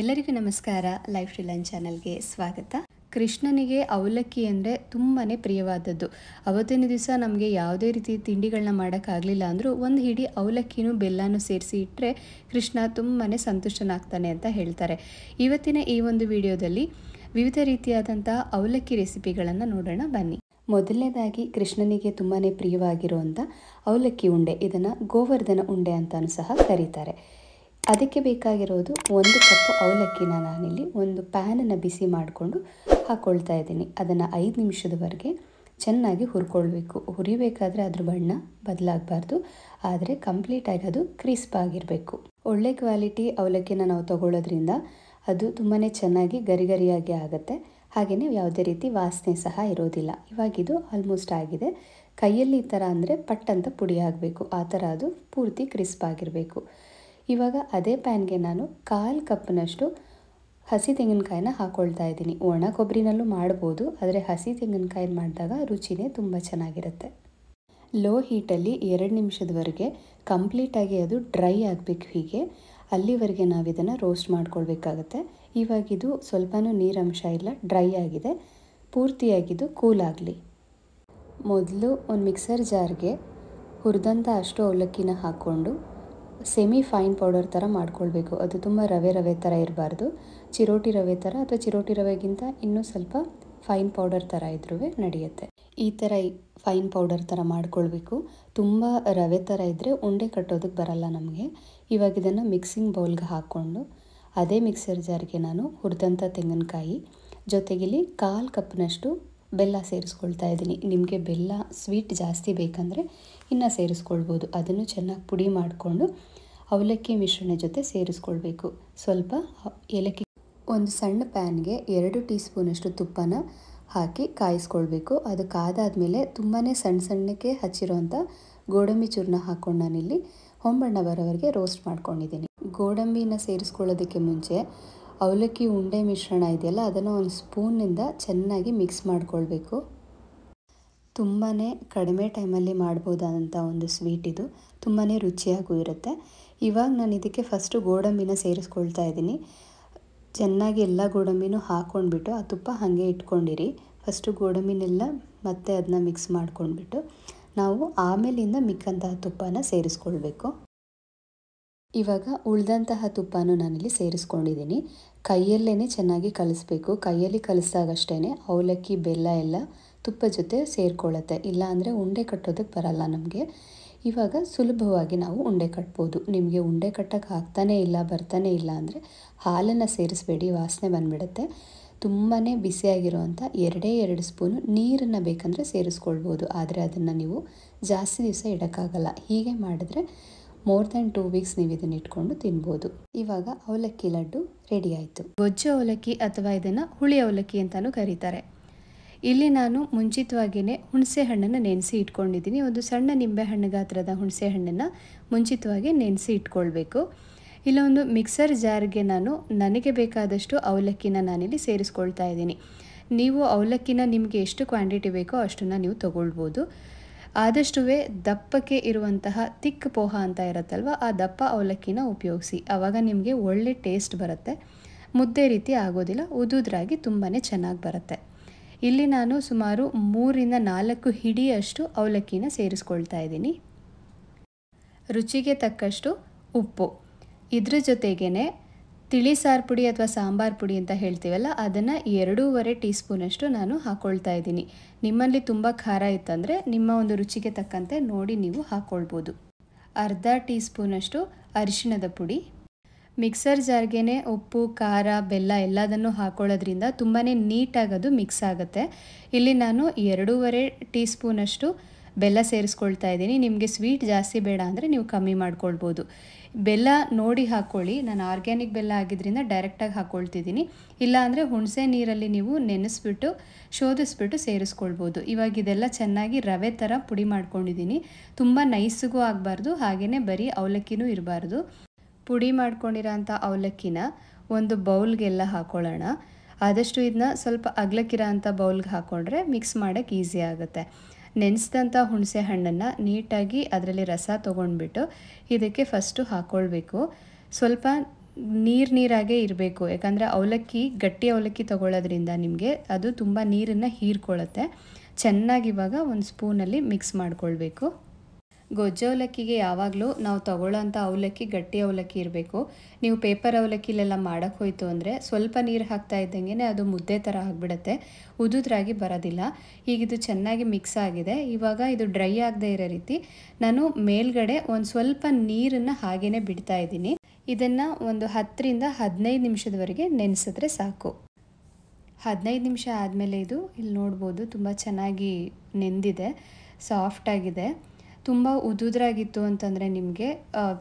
ಎಲ್ಲರಿಗೂ ನಮಸ್ಕಾರ. ಲೈಫ್ ಶ್ರೀಲನ್ ಚಾನಲ್ಗೆ ಸ್ವಾಗತ. ಕೃಷ್ಣನಿಗೆ ಅವಲಕ್ಕಿ ಅಂದರೆ ತುಂಬಾ ಪ್ರಿಯವಾದದ್ದು. ಅವತ್ತಿನ ದಿವಸ ನಮಗೆ ಯಾವುದೇ ರೀತಿ ತಿಂಡಿಗಳನ್ನ ಮಾಡೋಕ್ಕಾಗಲಿಲ್ಲ ಅಂದರೂ ಒಂದು ಹಿಡಿ ಅವಲಕ್ಕಿನೂ ಬೆಲ್ಲನೂ ಸೇರಿಸಿ ಇಟ್ಟರೆ ಕೃಷ್ಣ ತುಂಬಾ ಸಂತುಷ್ಟನಾಗ್ತಾನೆ ಅಂತ ಹೇಳ್ತಾರೆ. ಇವತ್ತಿನ ಈ ಒಂದು ವಿಡಿಯೋದಲ್ಲಿ ವಿವಿಧ ರೀತಿಯಾದಂಥ ಅವಲಕ್ಕಿ ರೆಸಿಪಿಗಳನ್ನು ನೋಡೋಣ, ಬನ್ನಿ. ಮೊದಲನೇದಾಗಿ ಕೃಷ್ಣನಿಗೆ ತುಂಬಾ ಪ್ರಿಯವಾಗಿರುವಂಥ ಅವಲಕ್ಕಿ ಉಂಡೆ. ಇದನ್ನು ಗೋವರ್ಧನ ಉಂಡೆ ಅಂತಲೂ ಸಹ ಕರೀತಾರೆ. ಅದಕ್ಕೆ ಬೇಕಾಗಿರೋದು ಒಂದು ಕಪ್ಪು ಅವಲಕ್ಕಿನ ನಾನಿಲ್ಲಿ ಒಂದು ಪ್ಯಾನನ್ನು ಬಿಸಿ ಮಾಡಿಕೊಂಡು ಹಾಕ್ಕೊಳ್ತಾ ಇದ್ದೀನಿ. ಅದನ್ನು ಐದು ನಿಮಿಷದವರೆಗೆ ಚೆನ್ನಾಗಿ ಹುರ್ಕೊಳ್ಬೇಕು. ಹುರಿಬೇಕಾದ್ರೆ ಅದ್ರ ಬಣ್ಣ ಬದಲಾಗಬಾರ್ದು. ಆದರೆ ಕಂಪ್ಲೀಟಾಗಿ ಅದು ಕ್ರಿಸ್ಪ್ ಆಗಿರಬೇಕು. ಒಳ್ಳೆ ಕ್ವಾಲಿಟಿ ಅವಲಕ್ಕಿನ ನಾವು ತಗೊಳ್ಳೋದ್ರಿಂದ ಅದು ತುಂಬಾ ಚೆನ್ನಾಗಿ ಗರಿಗರಿಯಾಗಿ ಆಗುತ್ತೆ. ಹಾಗೆಯೇ ಯಾವುದೇ ರೀತಿ ವಾಸನೆ ಸಹ ಇರೋದಿಲ್ಲ. ಇವಾಗಿದು ಆಲ್ಮೋಸ್ಟ್ ಆಗಿದೆ. ಕೈಯಲ್ಲಿ ಈ ಥರ ಅಂದರೆ ಪಟ್ಟಂತ ಪುಡಿ ಆಗಬೇಕು. ಆ ಥರ ಅದು ಪೂರ್ತಿ ಕ್ರಿಸ್ಪ್ ಆಗಿರಬೇಕು. ಇವಾಗ ಅದೇ ಪ್ಯಾನ್ಗೆ ನಾನು ಕಾಲು ಕಪ್ನಷ್ಟು ಹಸಿ ತೆಂಗಿನಕಾಯಿನ ಹಾಕ್ಕೊಳ್ತಾ ಇದ್ದೀನಿ. ಒಣ ಕೊಬ್ಬರಿನಲ್ಲೂ ಮಾಡ್ಬೋದು, ಆದರೆ ಹಸಿ ತೆಂಗಿನಕಾಯಿ ಮಾಡಿದಾಗ ರುಚಿನೇ ತುಂಬ ಚೆನ್ನಾಗಿರುತ್ತೆ. ಲೋ ಹೀಟಲ್ಲಿ ಎರಡು ನಿಮಿಷದವರೆಗೆ ಕಂಪ್ಲೀಟಾಗಿ ಅದು ಡ್ರೈ ಆಗಬೇಕು ಹೀಗೆ. ಅಲ್ಲಿವರೆಗೆ ನಾವು ಇದನ್ನು ರೋಸ್ಟ್ ಮಾಡ್ಕೊಳ್ಬೇಕಾಗತ್ತೆ. ಇವಾಗಿದು ಸ್ವಲ್ಪನೂ ನೀರಂಶ ಇಲ್ಲ, ಡ್ರೈ ಆಗಿದೆ. ಪೂರ್ತಿಯಾಗಿದ್ದು ಕೂಲ್ ಆಗಲಿ. ಮೊದಲು ಒಂದು ಮಿಕ್ಸರ್ ಜಾರ್ಗೆ ಹುರಿದಂಥ ಅಷ್ಟು ಅವಲಕ್ಕಿನ ಹಾಕ್ಕೊಂಡು ಸೆಮಿ ಫೈನ್ ಪೌಡರ್ ಥರ ಮಾಡ್ಕೊಳ್ಬೇಕು. ಅದು ತುಂಬ ರವೆ ರವೆ ಥರ ಇರಬಾರ್ದು. ಚಿರೋಟಿ ರವೆ ಥರ ಅಥವಾ ಚಿರೋಟಿ ರವೆಗಿಂತ ಇನ್ನೂ ಸ್ವಲ್ಪ ಫೈನ್ ಪೌಡರ್ ಥರ ಇದ್ರೂ ನಡೆಯುತ್ತೆ. ಈ ಥರ ಫೈನ್ ಪೌಡರ್ ಥರ ಮಾಡ್ಕೊಳ್ಬೇಕು. ತುಂಬ ರವೆ ಥರ ಇದ್ದರೆ ಉಂಡೆ ಕಟ್ಟೋದಕ್ಕೆ ಬರಲ್ಲ ನಮಗೆ. ಇವಾಗ ಇದನ್ನು ಮಿಕ್ಸಿಂಗ್ ಬೌಲ್ಗೆ ಹಾಕ್ಕೊಂಡು ಅದೇ ಮಿಕ್ಸರ್ ಜಾರಿಗೆ ನಾನು ಹುರಿದಂಥ ತೆಂಗಿನಕಾಯಿ ಜೊತೆಗಿಲ್ಲಿ ಕಾಲು ಕಪ್ನಷ್ಟು ಬೆಲ್ಲ ಸೇರಿಸ್ಕೊಳ್ತಾ ಇದ್ದೀನಿ. ನಿಮಗೆ ಬೆಲ್ಲ ಸ್ವೀಟ್ ಜಾಸ್ತಿ ಬೇಕಂದರೆ ಇನ್ನು ಸೇರಿಸ್ಕೊಳ್ಬೋದು. ಅದನ್ನು ಚೆನ್ನಾಗಿ ಪುಡಿ ಮಾಡಿಕೊಂಡು ಅವಲಕ್ಕಿ ಮಿಶ್ರಣ ಜೊತೆ ಸೇರಿಸ್ಕೊಳ್ಬೇಕು. ಸ್ವಲ್ಪ ಏಲಕ್ಕಿ ಒಂದು ಸಣ್ಣ ಪ್ಯಾನ್ಗೆ ಎರಡು ಟೀ ಸ್ಪೂನಷ್ಟು ತುಪ್ಪನ ಹಾಕಿ ಕಾಯಿಸ್ಕೊಳ್ಬೇಕು. ಅದು ಕಾದಾದಮೇಲೆ ತುಂಬಾ ಸಣ್ಣ ಸಣ್ಣಕ್ಕೆ ಹಚ್ಚಿರೋಂಥ ಗೋಡಂಬಿ ಚೂರ್ಣ ಹಾಕ್ಕೊಂಡು ನಾನಿಲ್ಲಿ ಹೊಂಬಣ್ಣ ಬರೋವರೆಗೆ ರೋಸ್ಟ್ ಮಾಡ್ಕೊಂಡಿದ್ದೀನಿ. ಗೋಡಂಬಿನ ಸೇರಿಸ್ಕೊಳ್ಳೋದಕ್ಕೆ ಮುಂಚೆ ಅವಲಕ್ಕಿ ಉಂಡೆ ಮಿಶ್ರಣ ಇದೆಯಲ್ಲ, ಅದನ್ನು ಒಂದು ಸ್ಪೂನಿಂದ ಚೆನ್ನಾಗಿ ಮಿಕ್ಸ್ ಮಾಡಿಕೊಳ್ಬೇಕು. ತುಂಬಾ ಕಡಿಮೆ ಟೈಮಲ್ಲಿ ಮಾಡ್ಬೋದಾದಂಥ ಒಂದು ಸ್ವೀಟ್ ಇದು. ತುಂಬಾ ರುಚಿಯಾಗೂ ಇರುತ್ತೆ. ಇವಾಗ ನಾನು ಇದಕ್ಕೆ ಫಸ್ಟು ಗೋಡಂಬಿನ ಸೇರಿಸ್ಕೊಳ್ತಾ ಇದ್ದೀನಿ. ಚೆನ್ನಾಗಿ ಎಲ್ಲ ಗೋಡಂಬಿನೂ ಹಾಕ್ಕೊಂಡ್ಬಿಟ್ಟು ಆ ತುಪ್ಪ ಹಾಗೆ ಇಟ್ಕೊಂಡಿರಿ. ಫಸ್ಟು ಗೋಡಂಬಿನೆಲ್ಲ ಮತ್ತೆ ಅದನ್ನ ಮಿಕ್ಸ್ ಮಾಡ್ಕೊಂಡ್ಬಿಟ್ಟು ನಾವು ಆಮೇಲಿಂದ ಮಿಕ್ಕಂತಹ ತುಪ್ಪನ ಸೇರಿಸ್ಕೊಳ್ಬೇಕು. ಇವಾಗ ಉಳಿದಂತಹ ತುಪ್ಪನೂ ನಾನಿಲ್ಲಿ ಸೇರಿಸ್ಕೊಂಡಿದ್ದೀನಿ. ಕೈಯಲ್ಲೇ ಚೆನ್ನಾಗಿ ಕಲಿಸ್ಬೇಕು. ಕೈಯಲ್ಲಿ ಕಲಿಸ್ದಾಗಷ್ಟೇ ಅವಲಕ್ಕಿ, ಬೆಲ್ಲ ಎಲ್ಲ ತುಪ್ಪ ಜೊತೆ ಸೇರಿಕೊಳ್ಳುತ್ತೆ. ಇಲ್ಲಾಂದರೆ ಉಂಡೆ ಕಟ್ಟೋದಕ್ಕೆ ಬರಲ್ಲ ನಮಗೆ. ಇವಾಗ ಸುಲಭವಾಗಿ ನಾವು ಉಂಡೆ ಕಟ್ಬೋದು. ನಿಮಗೆ ಉಂಡೆ ಕಟ್ಟಕ್ಕೆ ಆಗ್ತಾನೇ ಇಲ್ಲ, ಬರ್ತಾನೆ ಇಲ್ಲ ಅಂದರೆ ಹಾಲನ್ನು ಸೇರಿಸ್ಬೇಡಿ, ವಾಸನೆ ಬಂದುಬಿಡುತ್ತೆ. ತುಂಬಾ ಬಿಸಿಯಾಗಿರುವಂಥ ಎರಡೇ ಎರಡು ಸ್ಪೂನು ನೀರನ್ನು ಬೇಕಂದರೆ ಸೇರಿಸ್ಕೊಳ್ಬೋದು. ಆದರೆ ಅದನ್ನು ನೀವು ಜಾಸ್ತಿ ದಿವಸ ಇಡೋಕ್ಕಾಗಲ್ಲ. ಹೀಗೆ ಮಾಡಿದ್ರೆ ಮೋರ್ ದ್ಯಾನ್ ಟೂ ವೀಕ್ಸ್ ನೀವು ಇದನ್ನ ಇಟ್ಕೊಂಡು ತಿನ್ಬೋದು. ಇವಾಗ ಅವಲಕ್ಕಿ ಲಡ್ಡು ರೆಡಿ ಆಯಿತು. ಗೊಜ್ಜು ಅವಲಕ್ಕಿ ಅಥವಾ ಇದನ್ನು ಹುಳಿ ಅವಲಕ್ಕಿ ಅಂತಲೂ ಕರೀತಾರೆ. ಇಲ್ಲಿ ನಾನು ಮುಂಚಿತವಾಗಿಯೇ ಹುಣಸೆ ಹಣ್ಣನ್ನು ನೆನೆಸಿ ಇಟ್ಕೊಂಡಿದ್ದೀನಿ. ಒಂದು ಸಣ್ಣ ನಿಂಬೆ ಹಣ್ಣು ಗಾತ್ರದ ಹುಣಸೆ ಹಣ್ಣನ್ನು ಮುಂಚಿತವಾಗಿ ನೆನೆಸಿ ಇಟ್ಕೊಳ್ಬೇಕು. ಇಲ್ಲೊಂದು ಮಿಕ್ಸರ್ ಜಾರ್ಗೆ ನಾನು ನನಗೆ ಬೇಕಾದಷ್ಟು ಅವಲಕ್ಕಿನ ನಾನಿಲ್ಲಿ ಸೇರಿಸ್ಕೊಳ್ತಾ ಇದ್ದೀನಿ. ನೀವು ಅವಲಕ್ಕಿನ ನಿಮಗೆ ಎಷ್ಟು ಕ್ವಾಂಟಿಟಿ ಬೇಕೋ ಅಷ್ಟನ್ನು ನೀವು ತೊಗೊಳ್ಬೋದು. ಆದಷ್ಟು ದಪ್ಪಕ್ಕೆ ಇರುವಂತಹ ತಿಕ್ ಪೋಹ ಅಂತ ಇರುತ್ತಲ್ವ, ಆ ದಪ್ಪ ಅವಲಕ್ಕಿನ ಉಪಯೋಗಿಸಿ. ಆವಾಗ ನಿಮಗೆ ಒಳ್ಳೆ ಟೇಸ್ಟ್ ಬರುತ್ತೆ. ಮುದ್ದೆ ರೀತಿ ಆಗೋದಿಲ್ಲ ಉದುದ್ರಾಗಿ ತುಂಬಾ ಚೆನ್ನಾಗಿ ಬರುತ್ತೆ. ಇಲ್ಲಿ ನಾನು ಸುಮಾರು ಮೂರಿಂದ ನಾಲ್ಕು ಹಿಡಿಯಷ್ಟು ಅವಲಕ್ಕಿನ ಸೇರಿಸ್ಕೊಳ್ತಾ ಇದ್ದೀನಿ. ರುಚಿಗೆ ತಕ್ಕಷ್ಟು ಉಪ್ಪು. ಇದ್ರ ಜೊತೆಗೇ ತಿಳಿ ಸಾರು ಪುಡಿ ಅಥವಾ ಸಾಂಬಾರು ಪುಡಿ ಅಂತ ಹೇಳ್ತೀವಲ್ಲ, ಅದನ್ನು ಎರಡೂವರೆ ಟೀ ಸ್ಪೂನಷ್ಟು ನಾನು ಹಾಕ್ಕೊಳ್ತಾ ಇದ್ದೀನಿ. ನಿಮ್ಮಲ್ಲಿ ತುಂಬ ಖಾರ ಇತ್ತಂದರೆ ನಿಮ್ಮ ಒಂದು ರುಚಿಗೆ ತಕ್ಕಂತೆ ನೋಡಿ ನೀವು ಹಾಕ್ಕೊಳ್ಬೋದು ಅರ್ಧ ಟೀ ಸ್ಪೂನಷ್ಟು ಅರಿಶಿಣದ ಪುಡಿ. ಮಿಕ್ಸರ್ ಜಾರ್ಗೆ ಉಪ್ಪು, ಖಾರ, ಬೆಲ್ಲ ಎಲ್ಲದನ್ನು ಹಾಕೊಳ್ಳೋದ್ರಿಂದ ತುಂಬಾ ನೀಟಾಗಿ ಅದು ಮಿಕ್ಸ್ ಆಗುತ್ತೆ. ಇಲ್ಲಿ ನಾನು ಎರಡೂವರೆ ಟೀ ಸ್ಪೂನಷ್ಟು ಬೆಲ್ಲ ಸೇರಿಸ್ಕೊಳ್ತಾ ಇದ್ದೀನಿ. ನಿಮಗೆ ಸ್ವೀಟ್ ಜಾಸ್ತಿ ಬೇಡ ಅಂದರೆ ನೀವು ಕಮ್ಮಿ ಮಾಡ್ಕೊಳ್ಬೋದು. ಬೆಲ್ಲ ನೋಡಿ ಹಾಕ್ಕೊಳ್ಳಿ ನಾನು ಆರ್ಗ್ಯಾನಿಕ್ ಬೆಲ್ಲ ಆಗಿದ್ದರಿಂದ ಡೈರೆಕ್ಟಾಗಿ ಹಾಕ್ಕೊಳ್ತಿದ್ದೀನಿ ಇಲ್ಲಾಂದರೆ ಹುಣಸೆ ನೀರಲ್ಲಿ ನೀವು ನೆನೆಸ್ಬಿಟ್ಟು, ಶೋಧಿಸ್ಬಿಟ್ಟು ಸೇರಿಸ್ಕೊಳ್ಬೋದು. ಇವಾಗ ಇದೆಲ್ಲ ಚೆನ್ನಾಗಿ ರವೆ ಥರ ಪುಡಿ ಮಾಡ್ಕೊಂಡಿದ್ದೀನಿ. ತುಂಬ ನೈಸಿಗೂ ಆಗಬಾರ್ದು. ಹಾಗೆಯೇ ಬರೀ ಅವಲಕ್ಕಿನೂ ಇರಬಾರ್ದು. ಪುಡಿ ಮಾಡ್ಕೊಂಡಿರೋಂಥ ಅವಲಕ್ಕಿನ ಒಂದು ಬೌಲ್ಗೆಲ್ಲ ಹಾಕ್ಕೊಳ್ಳೋಣ ಆದಷ್ಟು ಇದನ್ನ ಸ್ವಲ್ಪ ಅಗ್ಲಕ್ಕಿರೋ ಅಂಥ ಬೌಲ್ಗೆ ಹಾಕ್ಕೊಂಡ್ರೆ ಮಿಕ್ಸ್ ಮಾಡೋಕ್ಕೆ ಈಸಿ ಆಗುತ್ತೆ. ನೆನೆಸಿದಂಥ ಹುಣಸೆ ಹಣ್ಣನ್ನು ನೀಟಾಗಿ ಅದರಲ್ಲಿ ರಸ ತೊಗೊಂಡ್ಬಿಟ್ಟು ಇದಕ್ಕೆ ಫಸ್ಟು ಹಾಕ್ಕೊಳ್ಬೇಕು ಸ್ವಲ್ಪ ನೀರು ನೀರಾಗೇ ಇರಬೇಕು. ಯಾಕಂದರೆ ಅವಲಕ್ಕಿ, ಗಟ್ಟಿ ಅವಲಕ್ಕಿ ತಗೊಳ್ಳೋದ್ರಿಂದ ನಿಮಗೆ ಅದು ತುಂಬ ನೀರನ್ನು ಹೀರ್ಕೊಳ್ಳುತ್ತೆ ಚೆನ್ನಾಗಿ ಇವಾಗ ಒಂದು ಸ್ಪೂನಲ್ಲಿ ಮಿಕ್ಸ್ ಮಾಡ್ಕೊಳ್ಬೇಕು. ಗೊಜ್ಜು ಅವಲಕ್ಕಿಗೆ ಯಾವಾಗಲೂ ನಾವು ತಗೊಳ್ಳೋಂಥ ಅವಲಕ್ಕಿ ಗಟ್ಟಿ ಅವಲಕ್ಕಿ ಇರಬೇಕು. ನೀವು ಪೇಪರ್ ಅವಲಕ್ಕಿಲೆಲ್ಲ ಮಾಡೋಕ್ಕೆ ಹೋಯಿತು ಅಂದರೆ ಸ್ವಲ್ಪ ನೀರು ಹಾಕ್ತಾ ಇದ್ದಂಗೆ ಅದು ಮುದ್ದೆ ಥರ ಆಗಿಬಿಡುತ್ತೆ. ಉದುದ್ರಾಗಿ ಬರೋದಿಲ್ಲ. ಈಗ ಇದು ಚೆನ್ನಾಗಿ ಮಿಕ್ಸ್ ಆಗಿದೆ. ಇವಾಗ ಇದು ಡ್ರೈ ಆಗದೆ ಇರೋ ರೀತಿ ನಾನು ಮೇಲ್ಗಡೆ ಒಂದು ಸ್ವಲ್ಪ ನೀರನ್ನು ಹಾಗೇ ಬಿಡ್ತಾ ಇದ್ದೀನಿ. ಇದನ್ನು ಒಂದು ಹತ್ತರಿಂದ ಹದಿನೈದು ನಿಮಿಷದವರೆಗೆ ನೆನೆಸಿದ್ರೆ ಸಾಕು. ಹದಿನೈದು ನಿಮಿಷ ಆದಮೇಲೆ ಇದು ಇಲ್ಲಿ ನೋಡ್ಬೋದು ತುಂಬ ಚೆನ್ನಾಗಿ ನೆಂದಿದೆ ಸಾಫ್ಟಾಗಿದೆ ತುಂಬ ಉದುದ್ರಾಗಿತ್ತು ಅಂತಂದರೆ ನಿಮಗೆ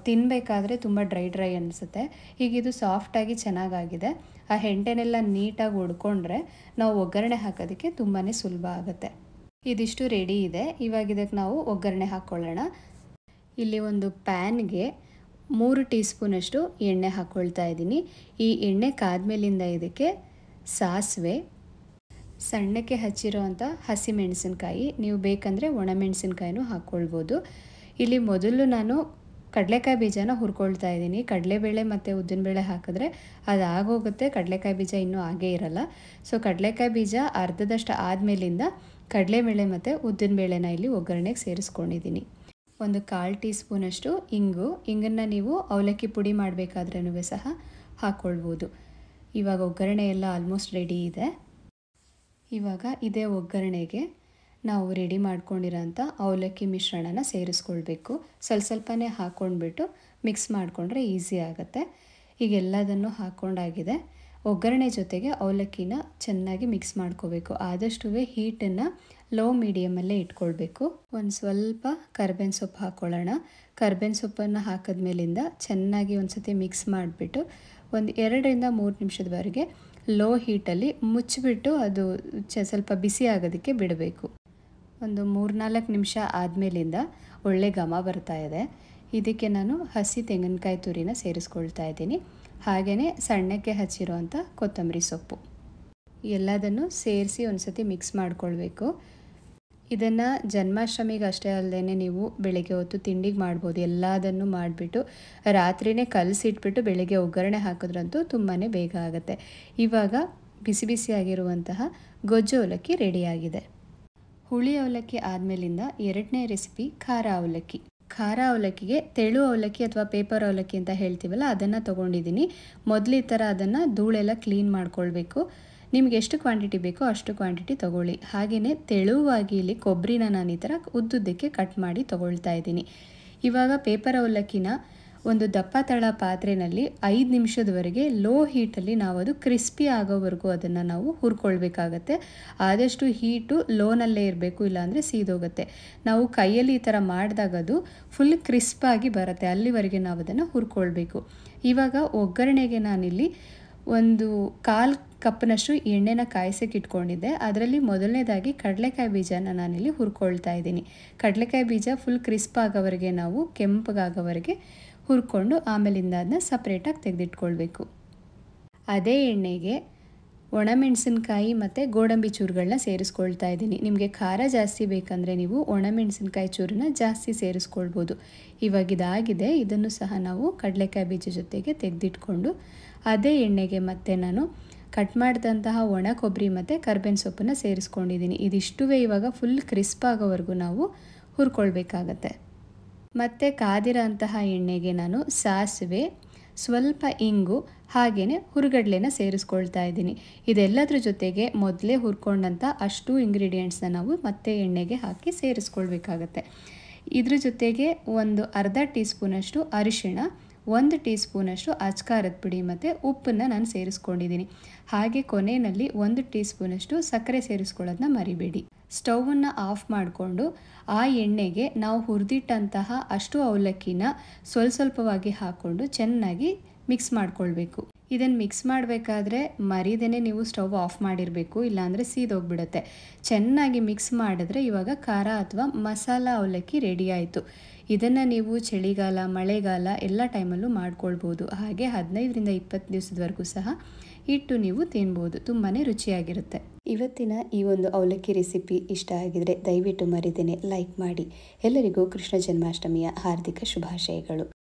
ತಿನ್ನಬೇಕಾದ್ರೆ ತುಂಬ ಡ್ರೈ ಡ್ರೈ ಅನಿಸುತ್ತೆ. ಈಗ ಇದು ಸಾಫ್ಟಾಗಿ ಚೆನ್ನಾಗಾಗಿದೆ. ಆ ಹೆಂಟೆನೆಲ್ಲ ನೀಟಾಗಿ ಒಡ್ಕೊಂಡ್ರೆ ನಾವು ಒಗ್ಗರಣೆ ಹಾಕೋದಕ್ಕೆ ತುಂಬಾ ಸುಲಭ ಆಗುತ್ತೆ. ಇದಿಷ್ಟು ರೆಡಿ ಇದೆ. ಇವಾಗ ಇದಕ್ಕೆ ನಾವು ಒಗ್ಗರಣೆ ಹಾಕ್ಕೊಳ್ಳೋಣ. ಇಲ್ಲಿ ಒಂದು ಪ್ಯಾನ್ಗೆ ಮೂರು ಟೀ ಸ್ಪೂನಷ್ಟು ಎಣ್ಣೆ ಹಾಕ್ಕೊಳ್ತಾ ಇದ್ದೀನಿ. ಈ ಎಣ್ಣೆ ಕಾದ್ಮೇಲಿಂದ ಇದಕ್ಕೆ ಸಾಸಿವೆ ಸಣ್ಣಕ್ಕೆ ಹಚ್ಚಿರೋವಂಥ ಹಸಿಮೆಣಸಿನ್ಕಾಯಿ, ನೀವು ಬೇಕಂದರೆ ಒಣಮೆಣಸಿನ್ಕಾಯಿನೂ ಹಾಕ್ಕೊಳ್ಬೋದು. ಇಲ್ಲಿ ಮೊದಲು ನಾನು ಕಡಲೆಕಾಯಿ ಬೀಜನ ಹುರ್ಕೊಳ್ತಾ ಇದ್ದೀನಿ. ಕಡಲೆಬೇಳೆ ಮತ್ತು ಉದ್ದಿನಬೇಳೆ ಹಾಕಿದ್ರೆ ಅದು ಆಗೋಗುತ್ತೆ ಕಡಲೆಕಾಯಿ ಬೀಜ ಇನ್ನೂ ಆಗೇ ಇರಲ್ಲ. ಸೊ ಕಡಲೆಕಾಯಿ ಬೀಜ ಅರ್ಧದಷ್ಟು ಆದಮೇಲಿಂದ ಕಡಲೆಬೇಳೆ ಮತ್ತು ಉದ್ದಿನಬೇಳೆನ ಇಲ್ಲಿ ಒಗ್ಗರಣೆಗೆ ಸೇರಿಸ್ಕೊಂಡಿದ್ದೀನಿ. ಒಂದು ಕಾಲು ಟೀ ಸ್ಪೂನಷ್ಟು ಇಂಗು. ಇಂಗನ್ನು ನೀವು ಅವಲಕ್ಕಿ ಪುಡಿ ಮಾಡಬೇಕಾದ್ರೂ ಸಹ ಹಾಕ್ಕೊಳ್ಬೋದು. ಇವಾಗ ಒಗ್ಗರಣೆ ಎಲ್ಲ ಆಲ್ಮೋಸ್ಟ್ ರೆಡಿ ಇದೆ. ಇವಾಗ ಇದೇ ಒಗ್ಗರಣೆಗೆ ನಾವು ರೆಡಿ ಮಾಡ್ಕೊಂಡಿರೋಂಥ ಅವಲಕ್ಕಿ ಮಿಶ್ರಣನ ಸೇರಿಸ್ಕೊಳ್ಬೇಕು. ಸ್ವಲ್ಪ ಸ್ವಲ್ಪನೇ ಹಾಕ್ಕೊಂಡ್ಬಿಟ್ಟು ಮಿಕ್ಸ್ ಮಾಡಿಕೊಂಡ್ರೆ ಈಸಿ ಆಗುತ್ತೆ. ಈಗ ಎಲ್ಲದನ್ನು ಹಾಕ್ಕೊಂಡಾಗಿದೆ. ಒಗ್ಗರಣೆ ಜೊತೆಗೆ ಅವಲಕ್ಕಿನ ಚೆನ್ನಾಗಿ ಮಿಕ್ಸ್ ಮಾಡ್ಕೋಬೇಕು. ಆದಷ್ಟು ಹೀಟನ್ನು ಲೋ ಮೀಡಿಯಮಲ್ಲೇ ಇಟ್ಕೊಳ್ಬೇಕು. ಒಂದು ಸ್ವಲ್ಪ ಕರ್ಬೇನ್ ಸೊಪ್ಪು ಹಾಕ್ಕೊಳ್ಳೋಣ ಕರ್ಬೇನ್ ಸೊಪ್ಪನ್ನು ಹಾಕಿದ್ಮೇಲಿಂದ ಚೆನ್ನಾಗಿ ಒಂದು ಸತಿ ಮಿಕ್ಸ್ ಮಾಡಿಬಿಟ್ಟು ಒಂದು ಎರಡರಿಂದ ಮೂರು ನಿಮಿಷದವರೆಗೆ ಲೋ ಹೀಟಲ್ಲಿ ಮುಚ್ಚಿಬಿಟ್ಟು ಅದು ಚ, ಸ್ವಲ್ಪ ಬಿಸಿ ಆಗೋದಕ್ಕೆ ಬಿಡಬೇಕು. ಒಂದು ಮೂರ್ನಾಲ್ಕು ನಿಮಿಷ ಆದಮೇಲಿಂದ ಒಳ್ಳೆ ಘಮ ಬರ್ತಾ ಇದೆ. ಇದಕ್ಕೆ ನಾನು ಹಸಿ ತೆಂಗಿನಕಾಯಿ ತುರಿನ ಸೇರಿಸ್ಕೊಳ್ತಾ ಇದ್ದೀನಿ. ಹಾಗೆಯೇ ಸಣ್ಣಕ್ಕೆ ಹಚ್ಚಿರೋವಂಥ ಕೊತ್ತಂಬರಿ ಸೊಪ್ಪು. ಎಲ್ಲದನ್ನು ಸೇರಿಸಿ ಒಂದು ಸತಿ ಮಿಕ್ಸ್ ಮಾಡ್ಕೊಳ್ಬೇಕು. ಇದನ್ನು ಜನ್ಮಾಷ್ಟಮಿಗೆ ಅಷ್ಟೇ ಅಲ್ಲದೆ ನೀವು ಬೆಳಗ್ಗೆ ಹೊತ್ತು ತಿಂಡಿಗೆ ಮಾಡ್ಬೋದು. ಎಲ್ಲದನ್ನು ಮಾಡಿಬಿಟ್ಟು ರಾತ್ರಿನೇ ಕಲಸಿಟ್ಬಿಟ್ಟು ಬೆಳಗ್ಗೆ ಒಗ್ಗರಣೆ ಹಾಕಿದ್ರಂತೂ ತುಂಬಾ ಬೇಗ ಆಗುತ್ತೆ. ಇವಾಗ ಬಿಸಿ ಬಿಸಿಯಾಗಿರುವಂತಹ ಗೊಜ್ಜು ಅವಲಕ್ಕಿ ರೆಡಿಯಾಗಿದೆ. ಹುಳಿ ಅವಲಕ್ಕಿ ಆದಮೇಲಿಂದ ಎರಡನೇ ರೆಸಿಪಿ ಖಾರ ಅವಲಕ್ಕಿ. ಖಾರ ಅವಲಕ್ಕಿಗೆ ತೆಳು ಅವಲಕ್ಕಿ ಅಥವಾ ಪೇಪರ್ ಅವಲಕ್ಕಿ ಅಂತ ಹೇಳ್ತೀವಲ್ಲ, ಅದನ್ನು ತೊಗೊಂಡಿದ್ದೀನಿ. ಮೊದಲು ಈ ಥರ ಅದನ್ನು ಧೂಳೆಲ್ಲ ಕ್ಲೀನ್ ಮಾಡ್ಕೊಳ್ಬೇಕು. ನಿಮ್ಗೆ ಎಷ್ಟು ಕ್ವಾಂಟಿಟಿ ಬೇಕೋ ಅಷ್ಟು ಕ್ವಾಂಟಿಟಿ ತೊಗೊಳ್ಳಿ. ಹಾಗೆಯೇ ತೆಳುವಾಗಿ ಇಲ್ಲಿ ಕೊಬ್ಬರಿನ ನಾನು ಈ ಥರ ಉದ್ದುದ್ದಕ್ಕೆ ಕಟ್ ಮಾಡಿ ತೊಗೊಳ್ತಾ ಇದ್ದೀನಿ. ಇವಾಗ ಪೇಪರ್ ಅವಲಕ್ಕಿನ ಒಂದು ದಪ್ಪ ತಳ ಪಾತ್ರೆಯಲ್ಲಿ ಐದು ನಿಮಿಷದವರೆಗೆ ಲೋ ಹೀಟಲ್ಲಿ ನಾವು ಅದು ಕ್ರಿಸ್ಪಿ ಆಗೋವರೆಗೂ ಅದನ್ನು ನಾವು ಹುರ್ಕೊಳ್ಬೇಕಾಗತ್ತೆ. ಆದಷ್ಟು ಹೀಟು ಲೋನಲ್ಲೇ ಇರಬೇಕು, ಇಲ್ಲಾಂದರೆ ಸೀದೋಗುತ್ತೆ. ನಾವು ಕೈಯಲ್ಲಿ ಈ ಥರ ಮಾಡಿದಾಗ ಅದು ಫುಲ್ ಕ್ರಿಸ್ಪಾಗಿ ಬರುತ್ತೆ. ಅಲ್ಲಿವರೆಗೆ ನಾವು ಅದನ್ನು ಹುರ್ಕೊಳ್ಬೇಕು. ಇವಾಗ ಒಗ್ಗರಣೆಗೆ ನಾನಿಲ್ಲಿ ಒಂದು ಕಾಲು ಕಪ್ನಷ್ಟು ಎಣ್ಣೆನ ಕಾಯಿಸಕ್ಕೆ ಇಟ್ಕೊಂಡಿದ್ದೆ. ಅದರಲ್ಲಿ ಮೊದಲನೇದಾಗಿ ಕಡಲೆಕಾಯಿ ಬೀಜನ ನಾನಿಲ್ಲಿ ಹುರ್ಕೊಳ್ತಾ ಇದ್ದೀನಿ. ಕಡಲೆಕಾಯಿ ಬೀಜ ಫುಲ್ ಕ್ರಿಸ್ಪ್ ಆಗೋವರೆಗೆ ನಾವು ಕೆಂಪಗಾಗೋವರೆಗೆ ಹುರ್ಕೊಂಡು ಆಮೇಲಿಂದ ಅದನ್ನ ಸಪ್ರೇಟಾಗಿ ತೆಗೆದಿಟ್ಕೊಳ್ಬೇಕು. ಅದೇ ಎಣ್ಣೆಗೆ ಒಣಮೆಣಸಿನ್ಕಾಯಿ ಮತ್ತು ಗೋಡಂಬಿ ಚೂರುಗಳನ್ನ ಸೇರಿಸ್ಕೊಳ್ತಾ ಇದ್ದೀನಿ. ನಿಮಗೆ ಖಾರ ಜಾಸ್ತಿ ಬೇಕಂದರೆ ನೀವು ಒಣಮೆಣಸಿನ್ಕಾಯಿ ಚೂರನ್ನ ಜಾಸ್ತಿ ಸೇರಿಸ್ಕೊಳ್ಬೋದು. ಇವಾಗ ಇದಾಗಿದೆ. ಇದನ್ನು ಸಹ ನಾವು ಕಡಲೆಕಾಯಿ ಬೀಜ ಜೊತೆಗೆ ತೆಗೆದಿಟ್ಕೊಂಡು ಅದೇ ಎಣ್ಣೆಗೆ ಮತ್ತೆ ನಾನು ಕಟ್ ಮಾಡಿದಂತಹ ಒಣ ಕೊಬ್ಬರಿ ಮತ್ತು ಕರ್ಬೇವಿನ ಸೊಪ್ಪನ್ನು ಸೇರಿಸ್ಕೊಂಡಿದ್ದೀನಿ. ಇದಿಷ್ಟುವೇ ಇವಾಗ ಫುಲ್ ಕ್ರಿಸ್ಪ್ ಆಗೋವರೆಗೂ ನಾವು ಹುರ್ಕೊಳ್ಬೇಕಾಗತ್ತೆ. ಮತ್ತು ಕಾದಿರೋ ಅಂತಹ ಎಣ್ಣೆಗೆ ನಾನು ಸಾಸಿವೆ, ಸ್ವಲ್ಪ ಇಂಗು ಹಾಗೆಯೇ ಹುರುಗಡ್ಲೆನ ಸೇರಿಸ್ಕೊಳ್ತಾ ಇದ್ದೀನಿ. ಇದೆಲ್ಲದ್ರ ಜೊತೆಗೆ ಮೊದಲೇ ಹುರ್ಕೊಂಡಂಥ ಅಷ್ಟು ಇಂಗ್ರೀಡಿಯೆಂಟ್ಸ್ನ ನಾವು ಮತ್ತೆ ಎಣ್ಣೆಗೆ ಹಾಕಿ ಸೇರಿಸ್ಕೊಳ್ಬೇಕಾಗತ್ತೆ. ಇದ್ರ ಜೊತೆಗೆ ಒಂದು ಅರ್ಧ ಟೀ ಸ್ಪೂನಷ್ಟು ಅರಿಶಿಣ ಒಂದು ಟೀ ಸ್ಪೂನಷ್ಟು ಅಚ್ಕಾರದ ಪುಡಿ ಮತ್ತು ಉಪ್ಪನ್ನು ನಾನು ಸೇರಿಸ್ಕೊಂಡಿದ್ದೀನಿ. ಹಾಗೆ ಕೊನೆಯಲ್ಲಿ ಒಂದು ಟೀ ಸ್ಪೂನಷ್ಟು ಸಕ್ಕರೆ ಸೇರಿಸ್ಕೊಳ್ಳೋದನ್ನ ಮರಿಬೇಡಿ. ಸ್ಟೌವನ್ನು ಆಫ್ ಮಾಡಿಕೊಂಡು ಆ ಎಣ್ಣೆಗೆ ನಾವು ಹುರಿದಿಟ್ಟಂತಹ ಅಷ್ಟು ಅವಲಕ್ಕಿನ ಸ್ವಲ್ಪ ಸ್ವಲ್ಪವಾಗಿ ಹಾಕ್ಕೊಂಡು ಚೆನ್ನಾಗಿ ಮಿಕ್ಸ್ ಮಾಡ್ಕೊಳ್ಬೇಕು. ಇದನ್ನು ಮಿಕ್ಸ್ ಮಾಡಬೇಕಾದ್ರೆ ಮರಿದೇನೆ ನೀವು ಸ್ಟವ್ ಆಫ್ ಮಾಡಿರಬೇಕು, ಇಲ್ಲಾಂದರೆ ಸೀದೋಗ್ಬಿಡುತ್ತೆ. ಚೆನ್ನಾಗಿ ಮಿಕ್ಸ್ ಮಾಡಿದ್ರೆ ಇವಾಗ ಖಾರ ಅಥವಾ ಮಸಾಲ ಅವಲಕ್ಕಿ ರೆಡಿ ಆಯಿತು. ಇದನ್ನು ನೀವು ಚಳಿಗಾಲ, ಮಳೆಗಾಲ ಎಲ್ಲ ಟೈಮಲ್ಲೂ ಮಾಡ್ಕೊಳ್ಬೋದು. ಹಾಗೆ ಹದಿನೈದರಿಂದ ಇಪ್ಪತ್ತು ದಿವಸದವರೆಗೂ ಸಹ ಇಟ್ಟು ನೀವು ತಿನ್ಬೋದು. ತುಂಬಾ ರುಚಿಯಾಗಿರುತ್ತೆ. ಇವತ್ತಿನ ಈ ಒಂದು ಅವಲಕ್ಕಿ ರೆಸಿಪಿ ಇಷ್ಟ ಆಗಿದರೆ ದಯವಿಟ್ಟು ಮರಿದೇನೆ ಲೈಕ್ ಮಾಡಿ. ಎಲ್ಲರಿಗೂ ಕೃಷ್ಣ ಜನ್ಮಾಷ್ಟಮಿಯ ಹಾರ್ದಿಕ ಶುಭಾಶಯಗಳು.